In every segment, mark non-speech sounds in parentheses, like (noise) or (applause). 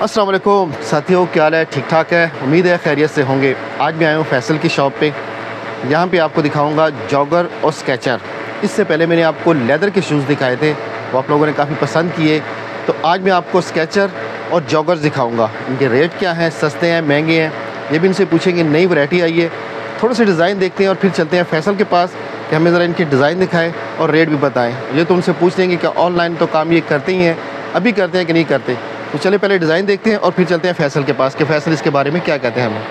वालेकुम। साथियों, क्या हाल है? ठीक ठाक है? उम्मीद है खैरियत से होंगे। आज मैं आया हूँ फैसल की शॉप पे। यहाँ पे आपको दिखाऊँगा जॉगर और स्केचर। इससे पहले मैंने आपको लेदर के शूज़ दिखाए थे। वो आप लोगों ने काफ़ी पसंद किए। तो आज मैं आपको स्केचर और जॉगर्स दिखाऊँगा। इनके रेट क्या हैं? सस्ते हैं? महँगे हैं? ये भी इनसे पूछेंगे। नई वैरायटी आई है। थोड़े से डिज़ाइन देखते हैं और फिर चलते हैं फैसल के पास कि हमें ज़रा इनके डिज़ाइन दिखाएँ और रेट भी बताएँ। ये तो उनसे पूछ लेंगे कि ऑनलाइन तो काम ये करते ही हैं। अभी करते हैं कि नहीं करते? तो चले पहले डिज़ाइन देखते हैं और फिर चलते हैं फैसल के पास कि फैसल इसके बारे में क्या कहते हैं हमें?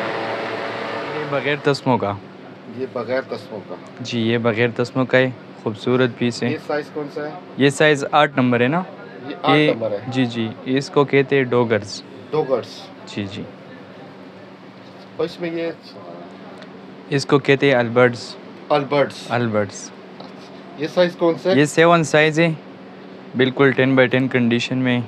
ये बगैर तस्मों का। ये बगैर तस्मों का। जी ये बगैर तस्मों का है खूबसूरत पीस है। ये साइज़ कौन सा है? ये साइज़ आठ नंबर है ना? ये ये जी जी इसको कहते हैं डोगर्स। डोगर्स। जी जी। और इसमें ये इसको कहते हैं अल्बर्ट्स। अल्बर्ट्स। अल्बर्ट्स। ये साइज़ कौन सा है? ये सेवन साइज़ है। बिल्कुल टेन बाई टेन कंडीशन में।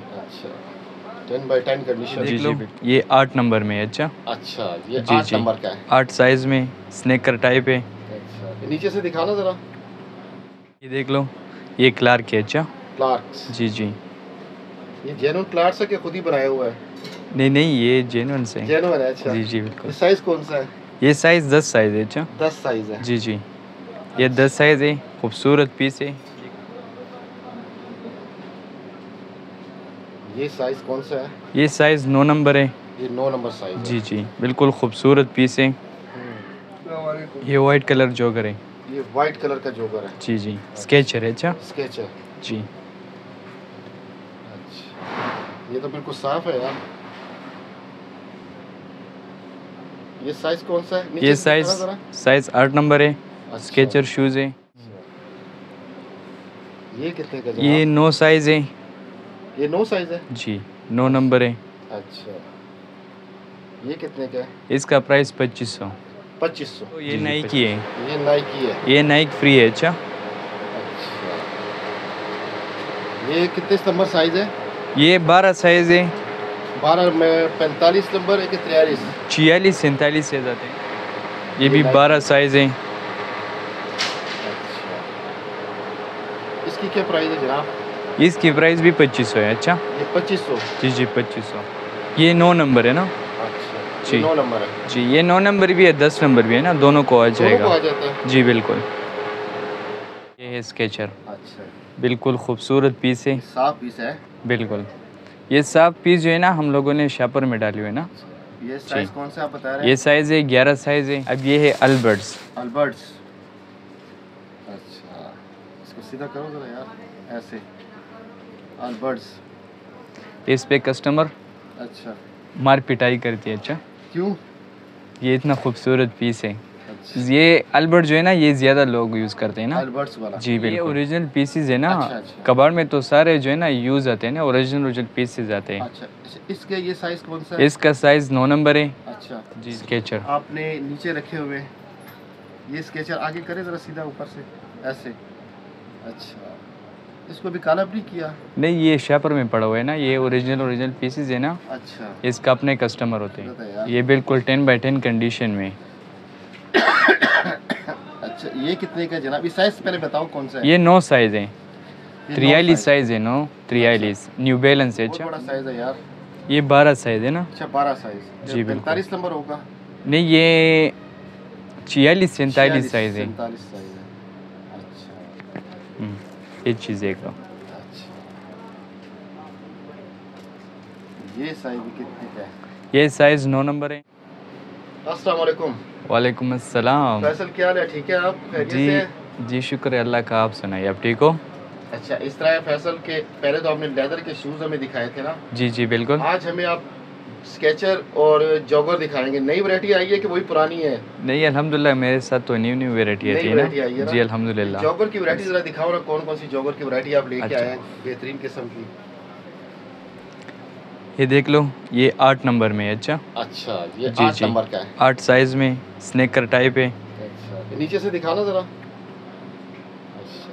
टेन बाई टेन कंडीशन जी बिल्कुल। ये आठ नंबर में है अच्छा? अच्छा ये जी, आठ नंबर का है। आठ साइज़ में स्नेकर टाइप है। अच्छा नीचे से दिखाना ज़रा। ये देख लो ये क्लार्क है अच्छा? क्लार्क्स जी जी। ये जेनुइन क्लार्क्स है कि खुद ही बनाया हुआ है? नहीं नहीं ये जेनुअन से है। जेनुइन है अच्छा। जी जी बिल्कुल। साइज़ कौन सा है? ये साइज़ दस साइज़ है अच्छा? दस साइज़ है। जी जी। ये दस साइज़ है खूबसूरत पीस है। ये साइज़ कौन सा है? ये साइज़ नौ नंबर है। ये नौ नंबर साइज़ जी जी बिल्कुल खूबसूरत पीस है। ये वाइट कलर जोगर है। ये वाइट कलर का जोगर है। जी जी स्केचर है अच्छा? स्केच है जी। अच्छा। ये तो बिल्कुल साफ़ है यार। ये साइज़ कौन सा है? ये साइज़। साइज़ आठ नंबर है। अच्छा। स्केचर शूज़ है। ये कितने का ये नौ साइज़ है। ये नौ साइज़ है? जी नौ नंबर है। अच्छा। ये कितने का है? इसका प्राइस पच्चीस सौ। पच्चीस सौ। तो ये नाइक है। ये नाइकी है। ये नाइक फ्री है अच्छा। अच्छा। ये कितने नंबर साइज़ है? ये बारह साइज़ है। बारह में पैंतालीस नंबर है कि तिरालीस छियालीस सैंतालीस से जाते हैं। ये ये भी बारह साइज़ है। अच्छा। इसकी क्या प्राइस है जनाब? इसकी प्राइस भी पच्चीस सौ है अच्छा? ये पच्चीस सौ। जी जी पच्चीस सौ। ये नौ नंबर है ना? अच्छा जी। नौ नंबर है। जी ये नौ नंबर भी है दस नंबर भी है ना? दोनों को आ दोनों को आ जाएगा। जाता है। जी बिल्कुल। ये है स्केचर। अच्छा। बिल्कुल खूबसूरत पीस है। साफ़ पीस है। बिल्कुल। ये साफ़ पीस जो है ना हम लोगों ने शापर में डाली हुई है ना? ये साइज़ कौन सा आप बता रहे हैं? ये साइज़ है ग्यारह साइज़ है। अब ये है अल्बर्ट्स अल्बर्ट्स अच्छा। इसको सीधा करो जरा यार ऐसे। अल्बर्ट्स इस पे कस्टमर अच्छा। मार पिटाई करती है अच्छा। क्यों? ये इतना खूबसूरत पीस है। अच्छा। ये अल्बर्ट जो है ना ये ज़्यादा लोग यूज़ करते हैं ना। अल्बर्ट्स वाला। जी बिल्कुल। ओरिजिनल पीसीज है ना। अच्छा, अच्छा। कबाड़ में तो सारे जो है ना यूज़ आते हैं ना ओरिजिनल ओरिजिनल पीसीज आते हैं। अच्छा। अच्छा, इसके ये साइज़ कौन सा है? इसका साइज़ नौ नंबर है। अच्छा। जी स्केचर आपने नीचे रखे हुए ये स्केचर आगे करे जरा सीधा ऊपर से। ऐसे। अच्छा। इसको भी काला भी किया? नहीं ये शापर में पड़ा हुआ है ना ये ओरिजिनल ओरिजिनल पीसीज है ना अच्छा। इसका अपने कस्टमर होते हैं। ये बिल्कुल टेन बाई टेन कंडीशन में। अच्छा ये कितने का जनाब? ये साइज़ पहले बताओ कौन सा है। ये नौ साइज़ है। त्रियालीस साइज़ है नौ त्रियालीस न्यू बैलेंस है अच्छा। बड़ा साइज़ है यार। ये बारह साइज़ है ना। अच्छा बारह साइज़ जी। पैंतालीस नंबर होगा। नहीं ये छियालीस सैंतालीस साइज़ है। अच्छा ये चीज़ एक। लो अच्छा। ये साइज़ कितने का है? ये साइज़ नौ नंबर है। अस्सलाम वालेकुम। वालेकुम अस्सलाम। फैसल क्या हाल है? ठीक है आप? जी से? जी शुक्र अल्लाह का आप सुनाइए। आप ठीक हो? अच्छा इस तरह फैसल के पहले तो आपने लेदर के शूज़ हमें दिखाए थे ना? जी जी बिल्कुल। आज हमें आप स्केचर और जॉगर दिखाएँगे। नई वैरायटी आई है कि वही पुरानी है? नहीं अल्हम्दुलिल्लाह मेरे साथ तो न्यू न्यू है variety आई है? जी अल्हम्दुलिल्लाह। जॉगर की वैरायटी जरा दिखाओ ना कौन कौन सी जॉगर की वैरायटी आप लेके अच्छा। आए हैं बेहतरीन किस्म की? ये देख लो ये आठ नंबर में है अच्छा? अच्छा ये आठ नंबर का है। आठ साइज़ में स्नेकर टाइप है। अच्छा नीचे से दिखाना जरा अच्छा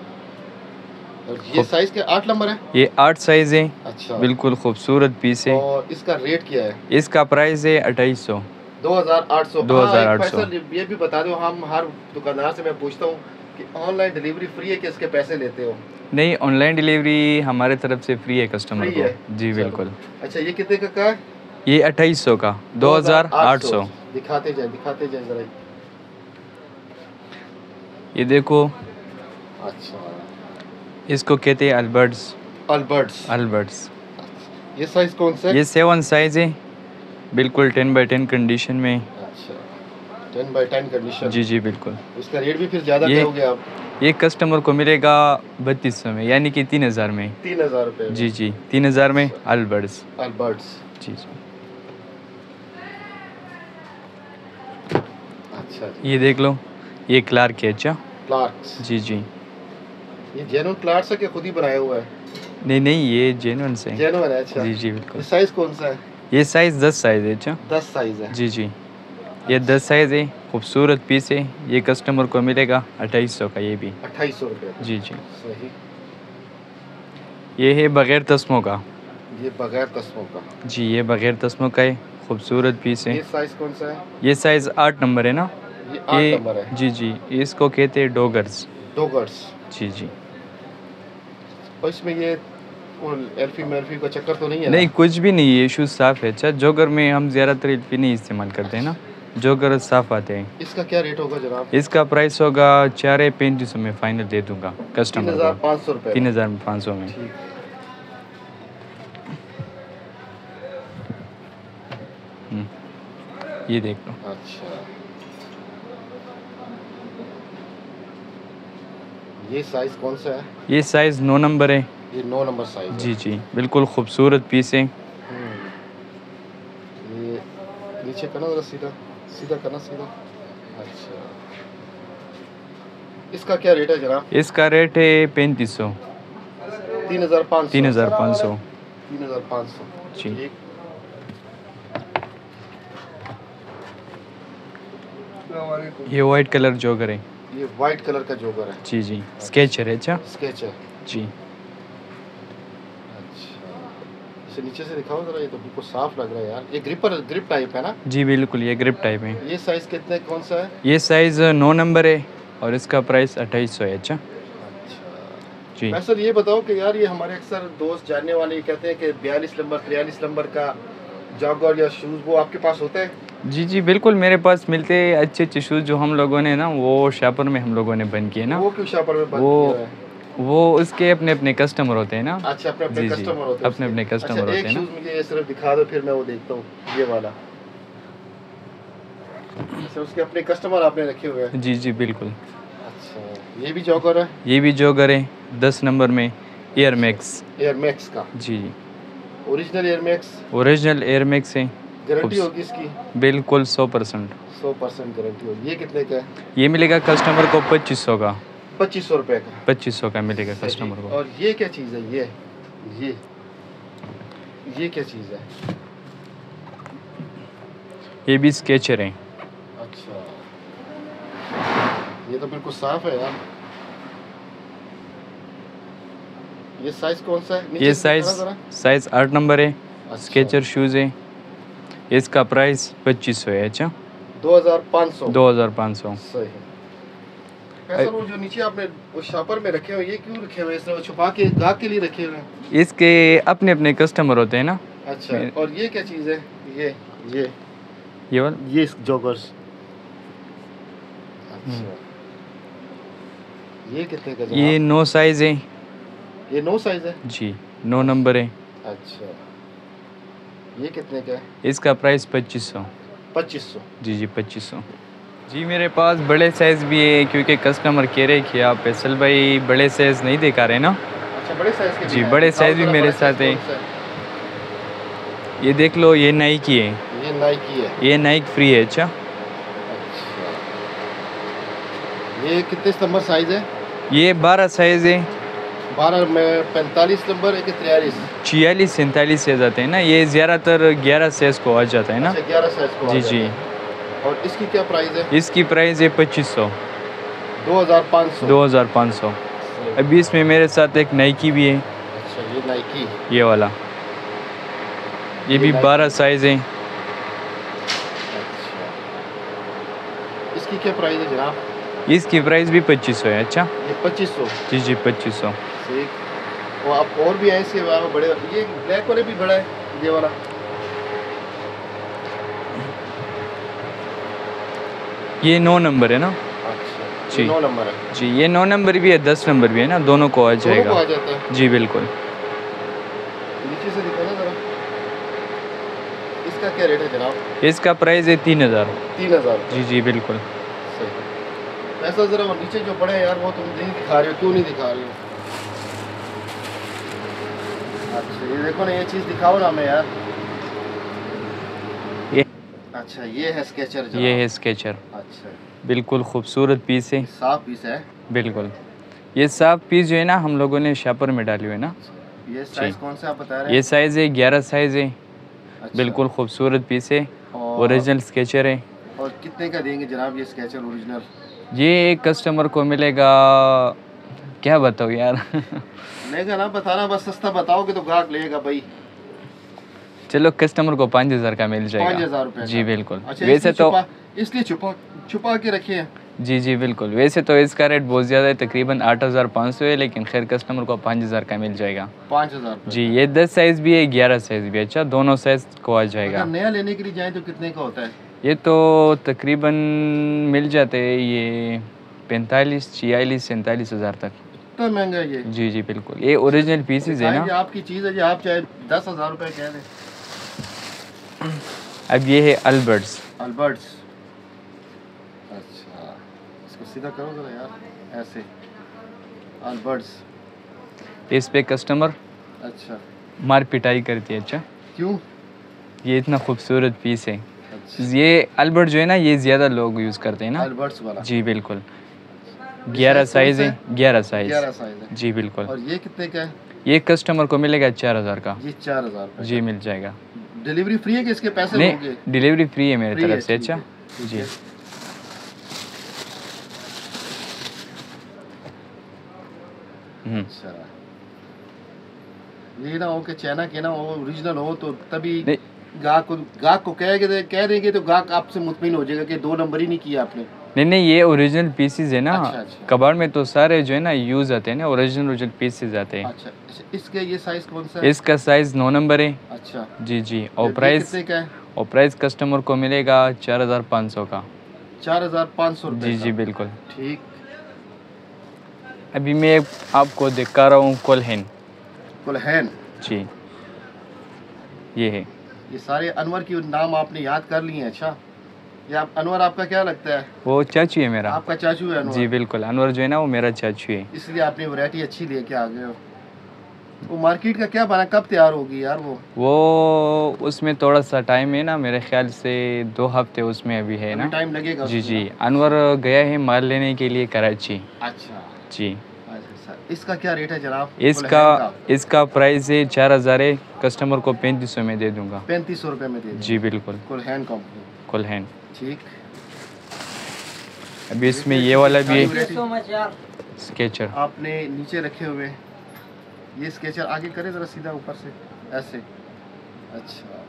और ये साइज़ के आठ नंबर है? ये आठ साइज़ है। अच्छा। बिल्कुल खूबसूरत पीस है। और इसका रेट क्या है? इसका प्राइस है अट्ठाईस सौ। दो हज़ार आठ सौ। 2800 ये भी बता दो हम हर दुकानदार से मैं पूछता हूँ कि ऑनलाइन डिलीवरी फ्री है कि इसके पैसे लेते हो? नहीं ऑनलाइन डिलीवरी हमारे तरफ़ से फ्री है कस्टमर फ्री है? को जी बिल्कुल। अच्छा ये कितने का का है ये अट्ठाईस सौ का। दो हज़ार आठ सौ। दिखाते जाए दिखाते जाए जरा। ये देखो। अच्छा। इसको कहते हैं अल्बर्ट्स। अल्बर्ट्स। अल्बर्ट्स। ये साइज़ कौन सा? ये सेवन साइज़ है। बिल्कुल टेन बाई टेन कंडीशन में। अच्छा। टेन बाई टेन कंडीशन जी जी बिल्कुल। इसका रेट भी फिर ज़्यादा ये- कहोगे आप? ये कस्टमर को मिलेगा बत्तीस सौ में यानी कि तीन हज़ार में। तीन हज़ार रुपये जी जी तीन हज़ार में अल्बर्ट्स। अल्बर्ट्स। जी जी। अच्छा ये देख लो। ये क्लार्क है अच्छा? क्लार्क्स। जी जी। ये क्लार्क्स है कि खुद ही बनाया हुआ है? नहीं नहीं ये जेनुअन से। जेनुअन है अच्छा। जी जी बिल्कुल। साइज़ कौन सा है? ये साइज़ दस साइज़ है अच्छा। दस साइज़ है। जी जी। ये दस साइज़ है खूबसूरत पीस है ये कस्टमर को मिलेगा अट्ठाईस सौ का ये भी। अट्ठाईस सौ रुपये। जी जी। सही। ये है बग़ैर तस्मों का। ये बगैर तस्मों का। जी ये बग़ैर तस्मों का है खूबसूरत पीस है। ये साइज़ कौन सा है? ये साइज़ आठ नंबर है ना? ये आठ ये नंबर है। जी जी। इसको कहते हैं डोगर्स। डोगर्स। जी जी। और इसमें ये एल्फी मेल्फी का चक्कर तो नहीं है नहीं कुछ भी नहीं है शूज़ साफ़ है। अच्छा जोगर में हम ज़्यादातर इल्फी नहीं इस्तेमाल करते हैं ना? जोगर साफ़ आते हैं। इसका क्या रेट होगा जनाब? इसका प्राइस होगा चार पैंतीस में फाइनल दे दूँगा तीन कस्टमर हज़ार को तीन हज़ार में पाँच सौ में। हम्म। ये देख लो। अच्छा। ये साइज़ कौन सा है? ये साइज़ नौ नंबर है। ये नौ नंबर साइज़ जी जी बिल्कुल खूबसूरत पीस है। हम्म। ये नीचे करना जरा सीधा सीधा करना सीधा। अच्छा। इसका क्या रेट है जनाब? इसका रेट है पैंतीस सौ। तीन हज़ार पाँच तीन हज़ार पाँच सौ। तीन हज़ार पाँच सौ। जी। ये वाइट कलर जोगर है ये वाइट कलर का जोगर है। जी जी। स्केचर है अच्छा? स्केच है जी। अच्छा। इसे नीचे से दिखाओ जरा ये तो बिल्कुल साफ़ लग रहा है यार। ये ग्रिपर ग्रिप टाइप है ना? जी बिल्कुल ये ग्रिप टाइप है। ये साइज़ कितने कौन सा है? ये साइज़ नौ नंबर है और इसका प्राइस अट्ठाईस सौ है अच्छा? अच्छा। जी। मैं सर ये बताओ कि यार ये हमारे अक्सर दोस्त जानने वाले कहते हैं कि बयालीस नंबर तिरयालीस नंबर का जॉगर या शूज़ वो आपके पास होते हैं? जी जी बिल्कुल मेरे पास मिलते अच्छे अच्छे शूज़ जो हम लोगों ने ना वो शापर में हम लोगों ने बन किए ना। वो क्यों शापर में बंद वो- वो उसके अपने अपने कस्टमर होते हैं ना। अच्छा अपने अपने जी, जी, कस्टमर होते हैं अपने अपने customer अच्छा, होते हैं ना। मुझे ये सिर्फ़ दिखा दो फिर मैं वो देखता हूँ ये वाला। अच्छा उसके अपने कस्टमर आपने रखे हुए हैं? जी जी बिल्कुल। अच्छा ये भी जॉगर है? ये भी जोगर है दस नंबर में एयर मैक्स एयर मैक्स का। जी। Original Air Max original Air Max है। गारंटी होगी इसकी? बिल्कुल सौ परसेंट। सौ परसेंट गारंटी होगी। ये कितने का है? ये मिलेगा कस्टमर को पच्चीस सौ का। पच्चीस सौ रुपये का। पच्चीस सौ का मिलेगा कस्टमर को। और ये क्या चीज़ है? ये ये ये क्या चीज़ है? ये भी स्केचर है। अच्छा। ये तो बिल्कुल साफ़ है यार। ये साइज़ कौन सा है? ये साइज़ साइज़ आठ नंबर है। अच्छा, स्केचर शूज़ है। इसका प्राइस पच्चीस सौ है अच्छा? दो हज़ार पाँच सौ। दो हज़ार पाँच सौ। सही कैसा वो जो नीचे आपने वो शापर में रखे हुए ये क्यों रखे हुए इसने वो छुपा के गाहक के लिए रखे हुए हैं? इसके अपने अपने कस्टमर होते हैं ना? अच्छा और ये क्या चीज़ है? ये ये। ये वाला? ये जॉगर्स अच्छा। ये कितने का ये? नो साइज़ है। ये नो साइज़ है? जी नौ नंबर है। अच्छा। ये कितने का है? इसका प्राइस पच्चीस सौ। पच्चीस सौ? जी जी पच्चीस सौ। जी मेरे पास बड़े साइज़ भी है क्योंकि कस्टमर कह रहे कि आप फैसल भाई बड़े साइज़ नहीं दिखा रहे ना? अच्छा बड़े साइज़ के जी, बड़े size भी मेरे साथ है। है? ये देख लो ये नाइक की है। ये नाइकी है। ये नाइक फ्री है अच्छा? अच्छा। ये कितने नंबर साइज़ है? ये बारह साइज़ है। बारह में पैंतालीस नंबर है कि तिरयालीस छियालीस सैंतालीस साइज़ आते हैं ना? ये ज़्यादातर ग्यारह साइज़ को आ जाता है ना? अच्छा ग्यारह साइज़ को जी जी। और इसकी क्या प्राइस है? इसकी प्राइस है पच्चीस सौ। दो हज़ार पाँच सौ। दो हज़ार पाँच सौ। अभी इसमें मेरे साथ एक नाइकी भी है। अच्छा ये नाइकी ये वाला। ये भी ये Nike। बारह साइज़ है। अच्छा। इसकी क्या प्राइस है जनाब? इसकी प्राइस भी पच्चीस सौ है अच्छा? ये पच्चीस सौ। जी जी पच्चीस सौ। से एक और आप और भी हैं इसके अलावा बड़े ये ब्लैक वाले भी बड़ा है ये वाला। ये नौ नंबर है ना? अच्छा, जी। नौ नंबर है। जी ये नौ नंबर भी है दस नंबर भी है ना? दोनों को आ जाएगा। को आ जाता है। जी बिल्कुल। नीचे से दिखा ना इसका क्या रेट है जनाब? इसका प्राइस है तीन हज़ार। तीन हज़ार। जी जी बिल्कुल। ऐसा ज़रा नीचे जो पड़े यार वो तुम नहीं दिखा रहे हो क्यों नहीं दिखा रहे हो? अच्छा ये देखो ना ये चीज़ दिखाओ ना हमें यार। ये अच्छा ये है स्केचर ये है स्केचर अच्छा। बिल्कुल खूबसूरत पीस है। साफ़ पीस है। बिल्कुल। ये सब पीस जो है ना हम लोगों ने शापर में डाली हुई है ना। ये साइज़ कौन सा आप बता रहे हैं? ये साइज़ है ग्यारह साइज़ है। अच्छा। बिल्कुल खूबसूरत पीस है। ओरिजिनल स्केचर है। और कितने का देंगे जनाब ये स्केचर ओरिजिनल ये एक कस्टमर को मिलेगा क्या बताओ यार? लेगा ना बताना बस सस्ता बताओगे तो ग्राहक लेगा भाई। चलो कस्टमर को पाँच हज़ार का मिल जाएगा। पाँच हज़ार रुपये जी बिल्कुल। अच्छा वैसे तो इसलिए छुपा छुपा के रखे हैं। जी जी बिल्कुल। वैसे तो इसका रेट बहुत ज़्यादा है तकरीबन आठ हज़ार पाँच सौ है लेकिन खैर कस्टमर को पाँच हज़ार का मिल जाएगा। पाँच हज़ार जी ये दस साइज़ भी है ग्यारह साइज़ भी है। अच्छा दोनों साइज़ को आ जाएगा। अगर नया लेने के लिए जाए तो कितने का होता है? ये तो तकरीबन मिल जाते हैं ये पैंतालीस छियालीस सैंतालीस हज़ार तक। इतना महँगा है ये? जी जी बिल्कुल। ये ओरिजिनल पीसीज है ना। ये आपकी चीज़ है जी आप चाहे दस हज़ार रुपये कह दें। अब ये है अल्बर्ट्स अल्बर्ट्स अच्छा इसको सीधा करो जरा यार ऐसे। अल्बर्ट्स इस पे कस्टमर अच्छा। मार पिटाई करती है अच्छा। क्यों? ये इतना खूबसूरत पीस है। अच्छा। ये अल्बर्ट जो है ना ये ज़्यादा लोग यूज़ करते हैं ना। अल्बर्ट्स वाला। जी बिल्कुल। ग्यारह साइज़ है? ग्यारह साइज़ ग्यारह साइज़ है। जी बिल्कुल। और ये कितने का है? ये कस्टमर को मिलेगा चार हज़ार का। ये चार हज़ार जी मिल जाएगा। डिलीवरी फ्री है कि इसके पैसे नहीं डिलीवरी फ्री है मेरी तरफ़ से अच्छा? जी। हम्म। अच्छा। ये ना हो कि चाइना के ना हो ओरिजिनल हो तो तभी गाहक को गाहक को कहेंगे कह देंगे तो गाहक आपसे मुतमिन हो जाएगा कि दो नंबर ही नहीं किया आपने। नहीं नहीं ये ओरिजिनल पीसीज है ना। अच्छा, अच्छा। कबाड़ में तो सारे जो है ना यूज़ आते हैं ना ओरिजिनल ओरिजिनल पीसीज आते हैं। अच्छा अच्छा, इसके ये साइज़ कौन सा है? इसका साइज़ नौ नंबर है। अच्छा। जी जी। और प्राइस है? और प्राइस कस्टमर को मिलेगा चार हज़ार पाँच सौ का। चार हज़ार पाँच सौ जी जी बिल्कुल। ठीक। अभी मैं आपको दिखा रहा हूँ कोलहन। कुलहैन? जी। ये है। ये सारे अनवर की नाम आपने याद कर लिए अच्छा? ये अनवर आपका क्या लगता है? वो चाचू है मेरा। आपका चाचू है अनवर? जी बिल्कुल। अनवर जो है ना वो मेरा चाचू है। इसलिए आपने वैरायटी अच्छी लेके आ गए हो। वो मार्केट का क्या बना कब तैयार होगी यार वो? वो उसमें थोड़ा सा टाइम है ना मेरे ख्याल से दो हफ़्ते उसमें अभी है ना। टाइम लगेगा जी जी। अनवर गया है माल लेने के लिए कराची। अच्छा। जी। अच्छा इसका क्या रेट है जनाब? इसका इसका प्राइस है चार हज़ार है। कस्टमर को पैंतीस सौ में दे दूँगा। पैंतीस सौ रुपये में दे जी बिल्कुल। कुलहैन कंपनी कोलहन ठीक। अभी इसमें ये वाला भी है स्केचर। आपने नीचे रखे हुए। ये स्केचर आगे करे ज़रा सीधा ऊपर से ऐसे। अच्छा।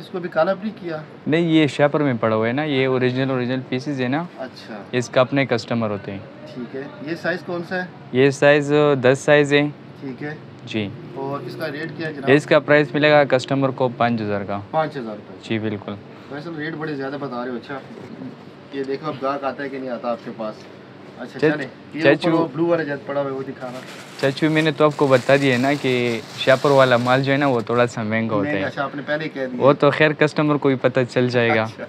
इसको भी काला भी किया। नहीं ये शापर में पड़ा हुआ है ना ये ओरिजिनल ओरिजिनल पीसेस है ना। अच्छा। इसका अपने कस्टमर होते हैं। ठीक है। ये साइज़ कौन सा है? ये साइज़ दस साइज़ है। ठीक है। जी। और इसका रेट क्या है जनाब? इसका प्राइस मिलेगा कस्टमर को पाँच हज़ार का। पाँच हज़ार जी बिल्कुल। वैसे रेट बड़े ज़्यादा बता रहे हो अच्छा। ये देखो अब गाहक आता है कि नहीं आता आपके पास? अच्छा चाचू- ब्लू वाला जद पड़ा हुआ है वो दिखाना। चाचू मैंने तो आपको बता दिया है ना कि शापर वाला माल जो है ना वो थोड़ा सा महँगा होता है। अच्छा आपने पहले कह दिया। वो तो खैर कस्टमर को भी पता चल जाएगा। अच्छा।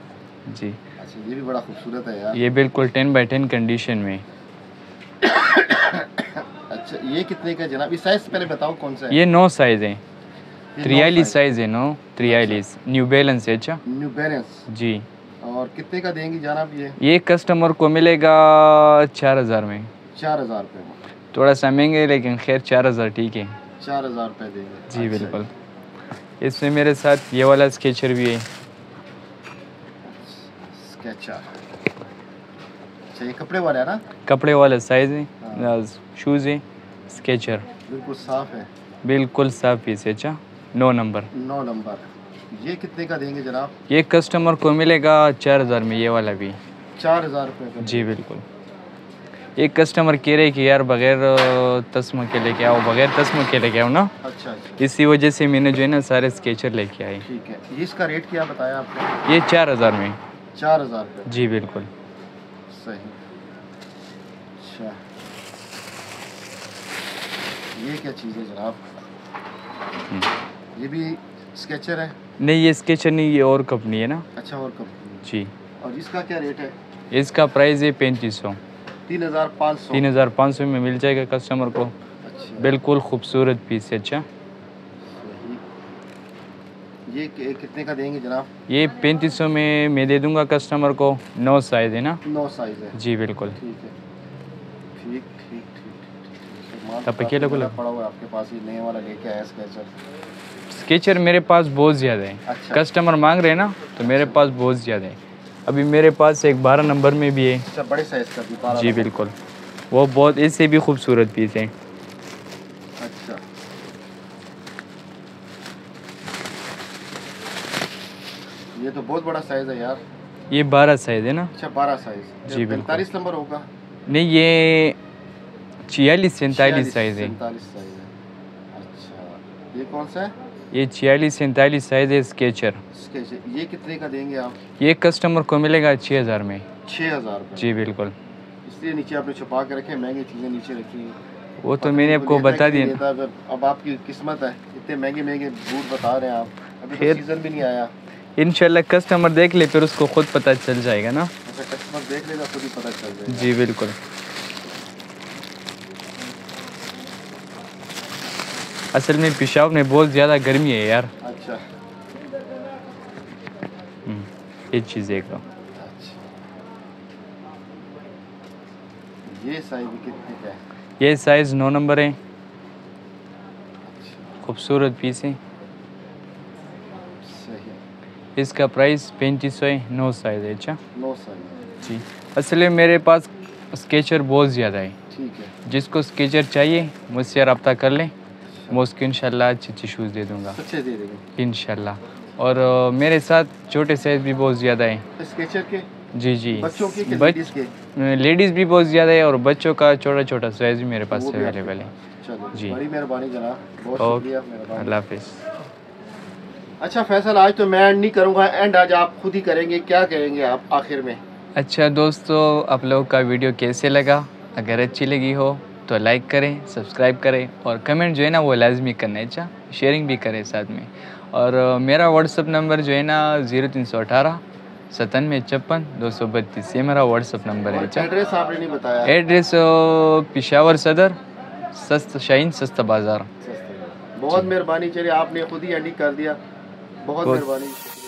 जी। अच्छा ये भी बड़ा खूबसूरत है यार। ये बिल्कुल टेन बाई टेन कंडीशन में। (coughs) अच्छा ये कितने का जनाब? ये साइज़ पहले बताओ कौन सा है? ये नौ साइज़ है। त्रियालीस साइज़ है नौ त्रियालीस न्यू बैलेंस है अच्छा? न्यू बैलेंस जी। और कितने का देंगी जनाब ये? ये कस्टमर को मिलेगा चार हज़ार में। चार हज़ार रुपये थोड़ा सा महँगे लेकिन खैर चार हज़ार ठीक है। चार हज़ार रुपये देंगे। जी अच्छा, बिल्कुल। इसमें मेरे साथ ये वाला स्केचर भी है। स्केचर अच्छा ये कपड़े वाला है ना? कपड़े वाला साइज़ हाँ। है। शूज़ है स्केचर बिल्कुल साफ़ है। बिल्कुल साफ़ पीस है अच्छा? नौ नंबर नौ नंबर ये कितने का देंगे जनाब? ये कस्टमर को मिलेगा चार हज़ार में ये वाला भी। चार हज़ार रुपये जी बिल्कुल। एक कस्टमर कह रहे कि यार बगैर तस्म के लेके आओ बगैर तस्म के लेके आओ ना। अच्छा अच्छा। इसी वजह से मैंने जो है ना सारे स्केचर लेके आए। ठीक है। ये इसका रेट क्या बताया आपने? ये चार हज़ार में। चार हज़ार जी बिल्कुल। सही। अच्छा। ये क्या चीज़ है जनाब? ये भी स्केचर है? नहीं ये स्केचर नहीं ये और कंपनी है ना? अच्छा और कंपनी जी। और इसका क्या रेट है? इसका प्राइस है पैंतीस सौ। तीन हज़ार पाँच सौ। तीन हज़ार पाँच सौ में मिल जाएगा कस्टमर को। अच्छा। बिल्कुल खूबसूरत पीस है अच्छा। ये कितने का देंगे जनाब? ये पैंतीस सौ में मैं दे दूँगा कस्टमर को। नौ साइज़ है ना? नौ साइज़ है। जी बिल्कुल। ठीक है। ठीक ठीक ठीक ठीक तब पे क्या लगो लग- पड़ा हुआ आपके पास ये नए वाला लेके आया स्केचर स्केचर मेरे पास बहुत ज़्यादा है। अच्छा। कस्टमर मांग रहे हैं ना तो मेरे पास बहुत ज़्यादा है। अभी मेरे पास एक बारह नंबर में भी है। अच्छा बड़े साइज़ का भी जी बिल्कुल। वो बहुत इससे भी खूबसूरत पीस है। अच्छा। ये तो बहुत बड़ा साइज़ है यार। ये बारह साइज़ है ना? अच्छा बारह साइज़ जी। पैंतालीस नंबर होगा। नहीं ये छियालीस सैंतालीस साइज़ है। साइज़ है। अच्छा ये कौन सा है? ये छियालीस सैंतालीस साइज़ है स्केचर स्केच ये कितने का देंगे आप? ये कस्टमर को मिलेगा छः हज़ार में। छः हज़ार जी बिल्कुल। इसलिए नीचे आपने छुपा के रखे महँगी चीज़ें नीचे रखी हैं। वो तो मैंने आपको बता दिया। अब- आपकी किस्मत है। इतने महँगे महँगे बूट बता रहे हैं आप। अभी तो सीज़न भी नहीं आया। इंशाल्लाह कस्टमर देख ले फिर उसको खुद पता चल जाएगा ना। अच्छा कस्टमर देख लेगा खुद ही पता चल जाएगा। जी बिल्कुल। असल में पेशावर में बहुत ज़्यादा गर्मी है यार। अच्छा। हम्म, ये चीज़ देखो अच्छा। ये साइज़ कितने का है? ये साइज़ नौ नंबर है। अच्छा। खूबसूरत पीस है। सही इसका प्राइस पैंतीस सौ है नौ साइज़ है अच्छा? नौ साइज़ जी। असल में मेरे पास स्केचर बहुत ज़्यादा है। ठीक है। जिसको स्केचर चाहिए मुझसे रब्ता कर लें। मैं उसको इंशाल्लाह अच्छे अच्छे शूज़ दे दूँगा। अच्छे दे देंगे। इंशाल्लाह। और मेरे साथ छोटे साइज़ भी बहुत ज़्यादा है। स्केचर के? जी जी। बच्चों के बच- लेडीज़ भी बहुत ज़्यादा है और बच्चों का छोटा छोटा साइज़ भी मेरे पास अवेलेबल है। जी। बड़ी मेहरबानी जनाब। बहुत। अल्लाह हाफिज़। अच्छा फैसल आज तो मैं एंड नहीं करूँगा एंड आज आप खुद ही करेंगे। क्या करेंगे आप आखिर में? अच्छा दोस्तों आप लोगों का वीडियो कैसे लगा? अगर अच्छी लगी हो तो लाइक करें सब्सक्राइब करें और कमेंट जो है ना वो लाजमी करना है। अच्छा शेयरिंग भी करें साथ में। और मेरा व्हाट्सअप नंबर जो है ना ज़ीरो तीन सौ अठारह सतानवे छप्पन दो सौ बत्तीस। ये मेरा व्हाट्सअप नंबर है। अच्छा। एड्रेस आपने नहीं बताया। एड्रेस पिशावर सदर सस्त शाहीन सस्ता बाज़ार। बहुत मेहरबानी चलिए आपने खुद ही एंडिंग कर दिया। बहुत बहुत- मेहरबानी।